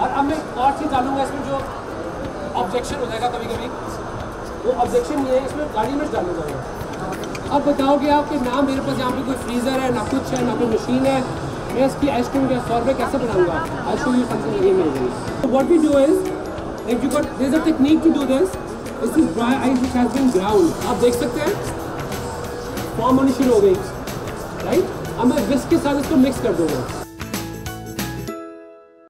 और अब मैं एक और चीज़ डालूँगा इसमें जो ऑब्जेक्शन हो जाएगा कभी कभी वो ऑब्जेक्शन ये है, इसमें गाड़ी में डालू जाएगा। अब बताओगे आप कि ना मेरे पास यहाँ पे कोई फ्रीज़र है, ना कुछ है, ना कोई मशीन है। मैं इसकी आइसक्रीम या सौ रुपये कैसे बनाऊँगा? I show you something very amazing So what we do is like you got, there's a technique to do this. This is dry ice which has been ground. आप देख सकते हैं। फॉर्म होनी शुरू हो गई। राइट अब मैं विस्क के साथ इसको मिक्स कर दूँगा।